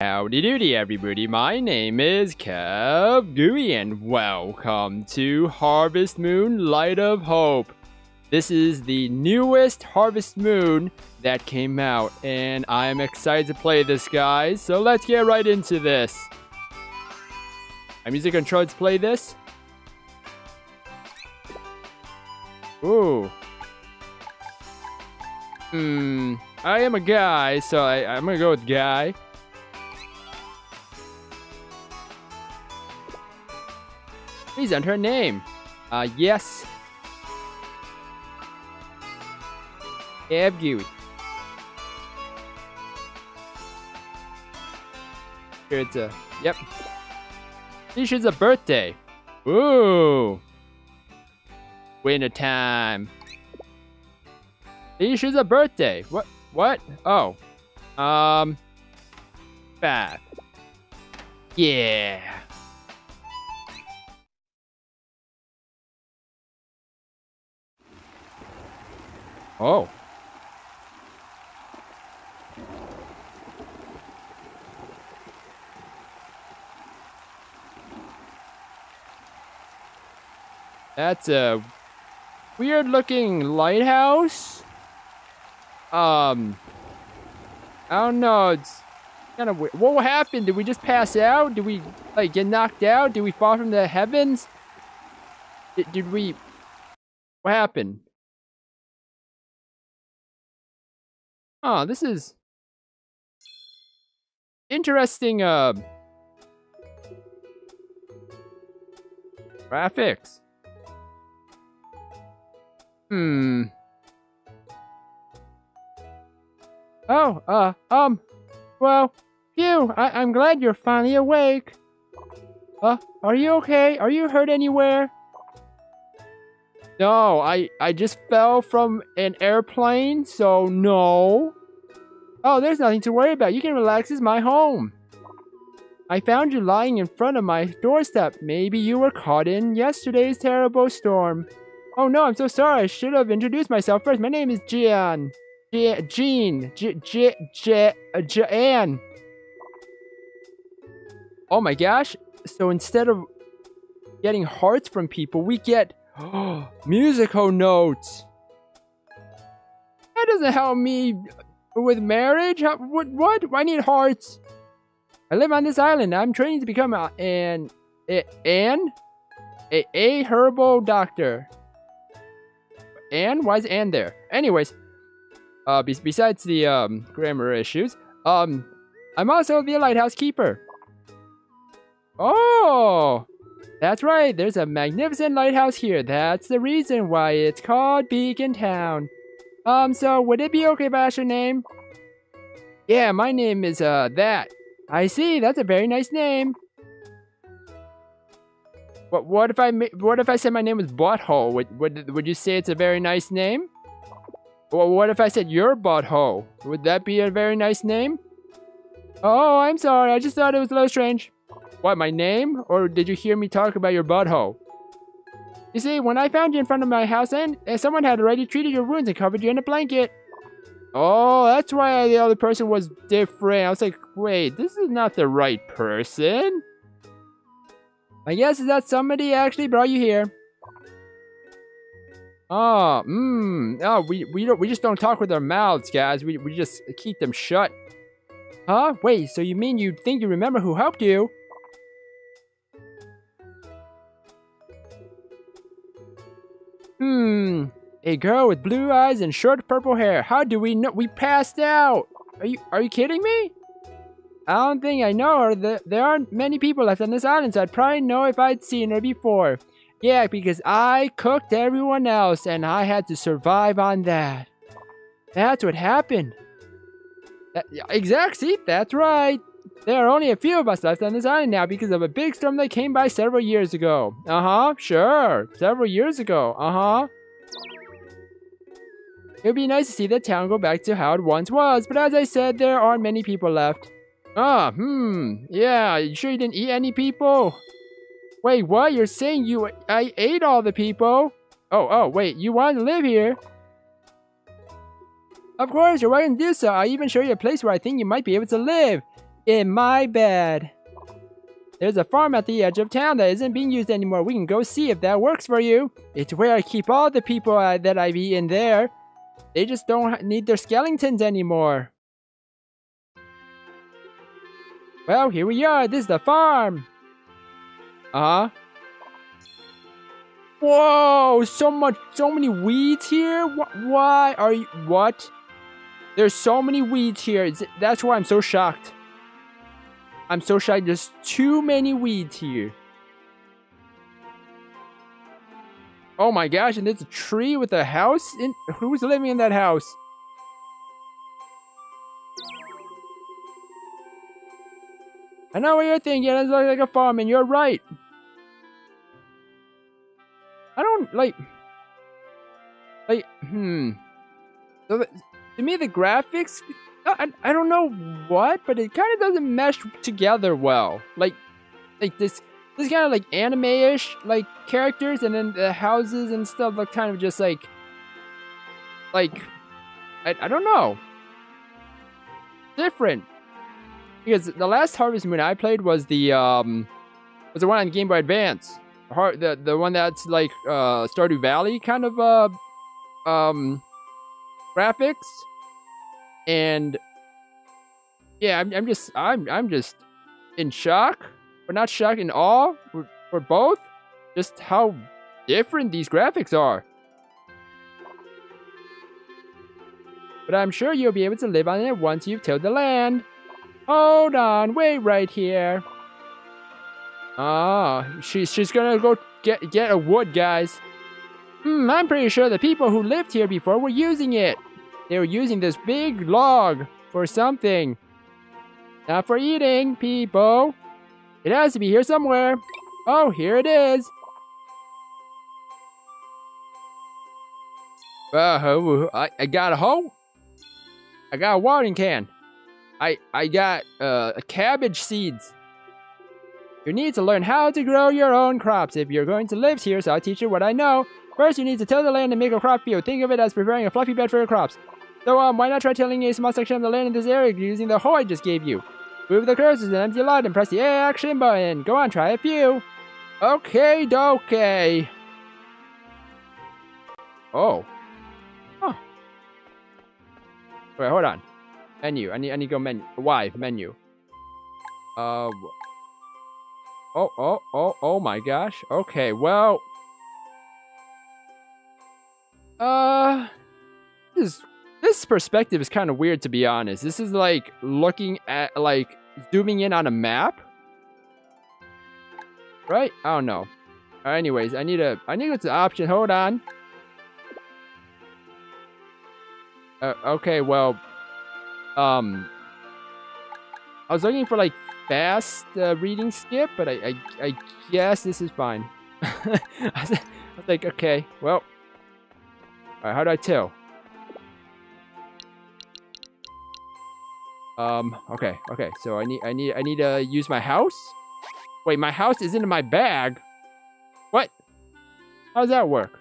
Howdy doody everybody, my name is Kev Gooey and welcome to Harvest Moon Light of Hope. This is the newest Harvest Moon that came out and I'm excited to play this guys, so let's get right into this. I'm using control to play this. Ooh. Hmm, I am a guy, so I, I'm gonna go with guy. Please enter a name. Uh, yes. Gooey. Here it's a, yep. This is a birthday. Ooh. Winter time. This is a birthday. What? What? Oh. Um. Bad. Yeah. Oh. That's a weird looking lighthouse. Um, I don't know. It's kind of weird. What happened? Did we just pass out? Did we like get knocked out? Did we fall from the heavens? Did, did we? What happened? Oh, this is interesting. Uh, graphics. Hmm. Oh, uh, um, well, phew, I I'm glad you're finally awake. Uh, are you okay? Are you hurt anywhere? No, I, I just fell from an airplane, so no. Oh, there's nothing to worry about. You can relax. It's my home. I found you lying in front of my doorstep. Maybe you were caught in yesterday's terrible storm. Oh no, I'm so sorry. I should have introduced myself first. My name is Gian. Jean. J J J uh, Jan. Oh my gosh. So instead of getting hearts from people, we get musical notes. That doesn't help me with marriage. What? What? I need hearts. I live on this island. I'm training to become an a, an a, a herbal doctor. And why is Anne there? Anyways, uh, be besides the um, grammar issues, um, I'm also the lighthouse keeper. Oh, that's right. There's a magnificent lighthouse here. That's the reason why it's called Beacon Town. Um, so would it be okay if I ask your name? Yeah, my name is uh that. I see. That's a very nice name. What what if I what if I said my name was Butthole? Would would would you say it's a very nice name? Well, what if I said your butthole? Would that be a very nice name? Oh, I'm sorry. I just thought it was a little strange. What, my name? Or did you hear me talk about your butthole? You see, when I found you in front of my house and, and eh, someone had already treated your wounds and covered you in a blanket. Oh, that's why the other person was different. I was like, wait, this is not the right person. I guess is that somebody actually brought you here. Oh, mmm. Oh, we, we, don't, we just don't talk with our mouths, guys. We, we just keep them shut. Huh? Wait, so you mean you think you remember who helped you? Hmm. A girl with blue eyes and short purple hair. How do we know? We passed out. Are you are you kidding me? I don't think I know her. There aren't many people left on this island, so I'd probably know if I'd seen her before. Yeah, because I cooked everyone else and I had to survive on that. That's what happened. That, exactly, that's right. There are only a few of us left on this island now because of a big storm that came by several years ago. Uh-huh, sure. Several years ago. Uh-huh. It would be nice to see the town go back to how it once was, but as I said, there aren't many people left. Ah, hmm. Yeah, you sure you didn't eat any people? Wait, what? You're saying you I ate all the people? Oh, oh, wait, you want to live here? Of course, you're welcome to do so. I even show you a place where I think you might be able to live. In my bed. There's a farm at the edge of town that isn't being used anymore. We can go see if that works for you. It's where I keep all the people uh, that I've eaten there. They just don't need their skeletons anymore. Well, here we are. This is the farm. Uh-huh. Whoa, so much, so many weeds here. Why are you, what? There's so many weeds here. That's why I'm so shocked. I'm so shy. There's too many weeds here. Oh my gosh, and there's a tree with a house? In Who's living in that house? I know what you're thinking. It looks like a farm, and you're right. I don't, like... Like, hmm... So, to me, the graphics I, I don't know what, but it kind of doesn't mesh together well. Like, like this, this kind of like anime-ish like characters, and then the houses and stuff look kind of just like, like, I, I don't know, different. Because the last Harvest Moon I played was the um, was the one on Game Boy Advance, the the one that's like uh Stardew Valley kind of uh um graphics and yeah, I'm, I'm just I'm I'm just in shock, but not shocked in awe for, for both. Just how different these graphics are. But I'm sure you'll be able to live on it once you've tilled the land. Hold on, wait right here. Ah, she's she's gonna go get get a wood, guys. Hmm, I'm pretty sure the people who lived here before were using it. They were using this big log for something. Not for eating, people. It has to be here somewhere. Oh, here it is. Uh, I, I got a hoe. I got a watering can. I I got uh, cabbage seeds. You need to learn how to grow your own crops if you're going to live here, so I'll teach you what I know. First, you need to till the land and make a crop field. Think of it as preparing a fluffy bed for your crops. So um, why not try tilling a small section of the land in this area using the hoe I just gave you? Move the cursors and empty lot and press the A action button. Go on, try a few. Okay, dokey. Oh. Huh. Wait, hold on. Menu. I need, I need to go menu. Why? menu. Uh. Oh, oh, oh, oh my gosh. Okay, well. Uh. This is this perspective is kind of weird to be honest. This is like looking at like zooming in on a map. Right? I don't know. Uh, anyways, I need a I need it's an option. Hold on. Uh, okay, well, um, I was looking for like fast uh, reading skip, but I, I I guess this is fine. I was like, okay, well, all right, how do I tell? Um, okay, okay. So I need, I need, I need to use my house? Wait, my house is in my bag? What? How does that work?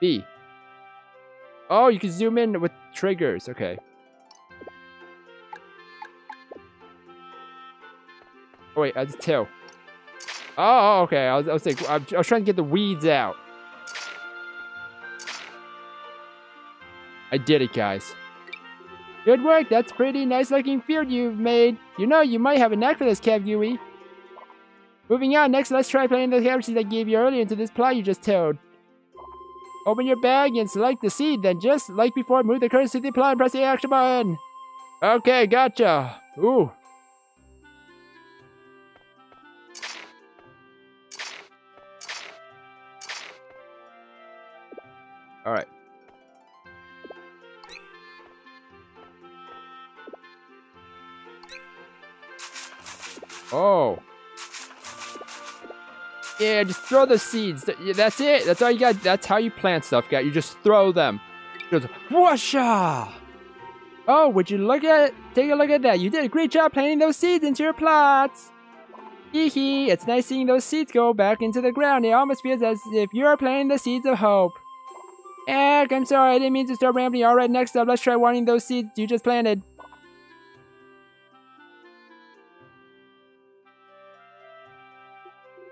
B. Oh, you can zoom in with triggers. Okay. Oh, wait, that's tail. Oh, okay. I was, I was like, I was trying to get the weeds out. I did it, guys. Good work, that's pretty nice looking field you've made. You know, you might have a knack for this, Kev Moving on, next let's try playing the characters I gave you earlier into this plot you just told. Open your bag and select the seed, then just like before, move the cursor to the plot and press the action button. Okay, gotcha. Ooh. Alright. Oh. Yeah, just throw the seeds. That's it. That's all you got. That's how you plant stuff, guy. You just throw them. Goes, whoosha! Oh, would you look at? Take a look at that. You did a great job planting those seeds into your plots. Hee hee, it's nice seeing those seeds go back into the ground. It almost feels as if you're planting the seeds of hope. Eck, I'm sorry, I didn't mean to start rambling. Alright, next up, let's try watering those seeds you just planted.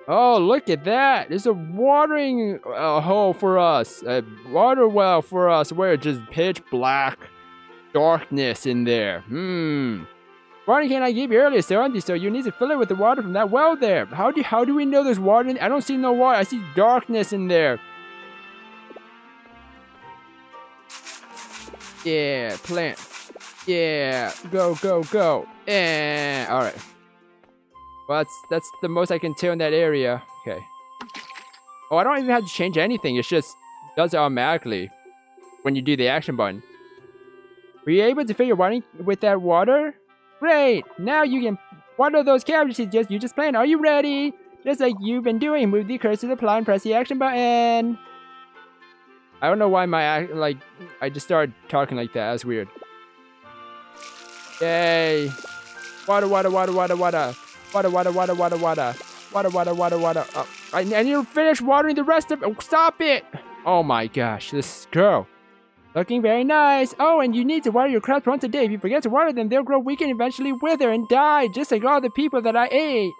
Oh, look at that. There's a watering uh, hole for us. A water well for us where it's just pitch black darkness in there. Hmm. Water can I give you earlier, empty, so you need to fill it with the water from that well there. How do how do we know there's water in I don't see no water. I see darkness in there. Yeah, plant. Yeah, go, go, go. Eh, alright. Well, that's, that's the most I can tell in that area. Okay. Oh, I don't even have to change anything. It just does it automatically when you do the action button. Were you able to fill your water with that water? Great! Now you can water those cabbages just you just planted. Are you ready? Just like you've been doing, move the cursor to the plot and press the action button. I don't know why my like I just started talking like that. That's weird. Yay! Water, water, water, water, water, Water, water, water, water, water. Water, water, water, water. Uh, I, I need to finish watering the rest of it. Oh, stop it! Oh my gosh, this girl. Looking very nice. Oh, and you need to water your crops once a day. If you forget to water them, they'll grow weak and eventually wither and die, just like all the people that I ate.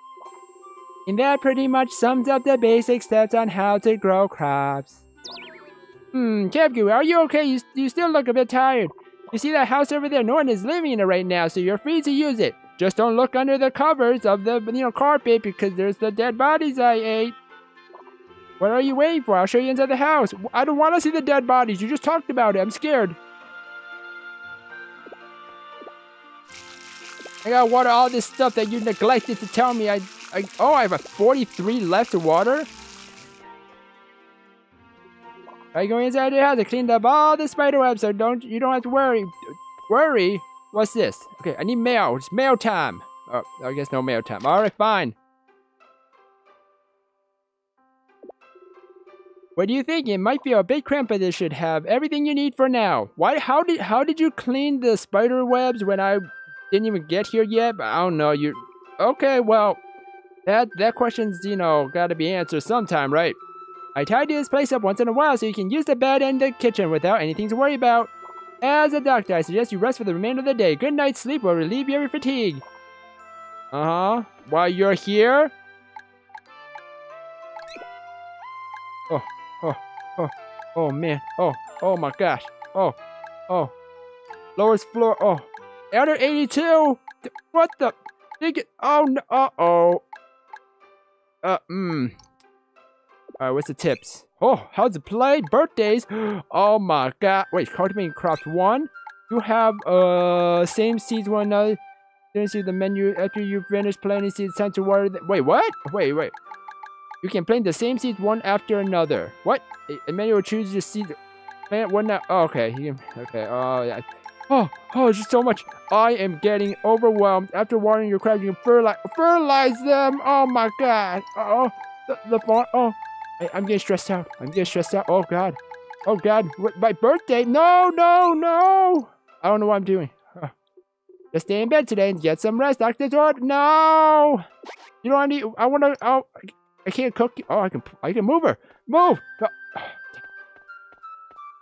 And that pretty much sums up the basic steps on how to grow crops. Hmm, Capgoo, are you okay? You, you still look a bit tired. You see that house over there? No one is living in it right now, so you're free to use it. Just don't look under the covers of the you know carpet because there's the dead bodies I ate. What are you waiting for? I'll show you inside the house. I don't want to see the dead bodies. You just talked about it. I'm scared. I gotta water all this stuff that you neglected to tell me. I, I oh, I have a 43 left to water. You going inside your house? I cleaned up all the spider webs, so don't you don't have to worry. Worry? What's this? Okay, I need mail. It's mail time. Oh, I guess no mail time. All right, fine. What do you think? It might feel a bit cramped, but it should have everything you need for now. Why? How did how did you clean the spider webs when I didn't even get here yet? But I don't know. You okay? Well, that that question's you know got to be answered sometime, right? I tidy this place up once in a while so you can use the bed and the kitchen without anything to worry about. As a doctor, I suggest you rest for the remainder of the day. Good night's sleep will relieve your fatigue. Uh-huh. While you're here? Oh, oh, oh, oh, man. Oh, oh my gosh. Oh, oh. Lowest floor. Oh. Elder 82? What the? Oh, no. Uh-oh. Uh, mm. Alright, what's the tips? Oh, how's it play? Birthdays? Oh my god. Wait, cultivating crops one. You have uh same seeds one another. Then see the menu after you finish planting seeds. Time to water. The wait, what? Wait, wait. You can plant the same seeds one after another. What? A, menu will choose your seed. Plant one now. Oh, okay. okay. Oh yeah. Oh, oh, just so much. I am getting overwhelmed. After watering your crops, you can fertilize, fertilize them. Oh my god. Oh, the, the farm. Oh, I, am getting stressed out. I'm getting stressed out. Oh, God. Oh, God. What, my birthday? No, no, no. I don't know what I'm doing. Just stay in bed today and get some rest. Doctor's order. No. You know I need. I want to. Oh, I can't cook. Oh, I can. I can move her. Move. Oh,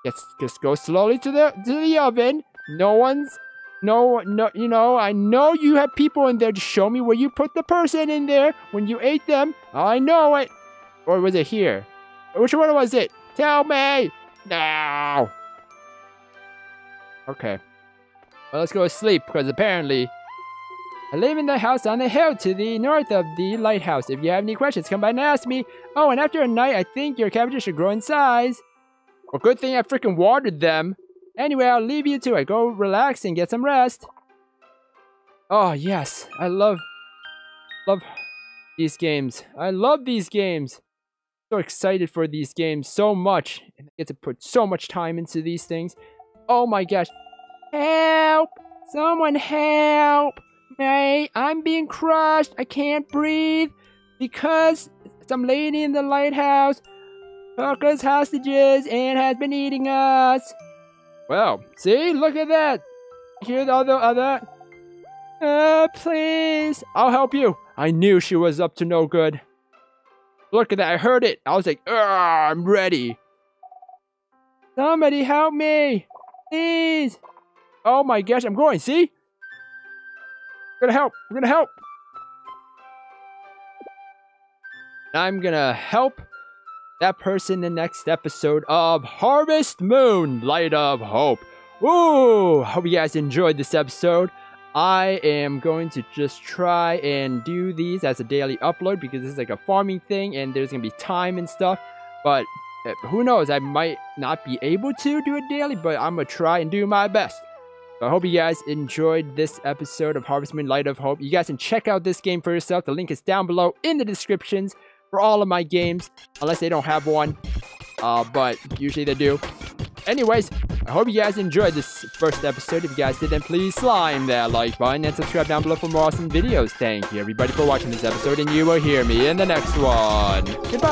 just, just go slowly to the to the oven. No one's. No, no, you know, I know you have people in there. Just show me where you put the person in there when you ate them. I know it. Or was it here? Which one was it? Tell me! No! Okay. Well, let's go to sleep, because apparently... I live in the house on the hill to the north of the lighthouse. If you have any questions, come by and ask me. Oh, and after a night, I think your cabbages should grow in size. Well, good thing I freaking watered them. Anyway, I'll leave you to it. Go relax and get some rest. Oh, yes. I love... Love these games. I love these games so excited for these games so much. And I get to put so much time into these things. Oh my gosh. Help! Someone help! May I'm being crushed. I can't breathe because some lady in the lighthouse took us hostages and has been eating us. Well, see, look at that. Hear the other, other. Uh, please. I'll help you. I knew she was up to no good. Look at that. I heard it. I was like, I'm ready. Somebody help me. Please. Oh my gosh, I'm going. See? We're gonna help. We're gonna help. I'm gonna help that person in the next episode of Harvest Moon Light of Hope. Ooh, hope you guys enjoyed this episode. I am going to just try and do these as a daily upload because this is like a farming thing and there's gonna be time and stuff. But uh, who knows, I might not be able to do it daily, but I'm gonna try and do my best. I hope you guys enjoyed this episode of Harvest Moon Light of Hope. You guys can check out this game for yourself. The link is down below in the descriptions for all of my games, unless they don't have one. Uh, but usually they do. Anyways, I hope you guys enjoyed this first episode. If you guys did, then please slime that like button and subscribe down below for more awesome videos. Thank you, everybody, for watching this episode, and you will hear me in the next one. Goodbye!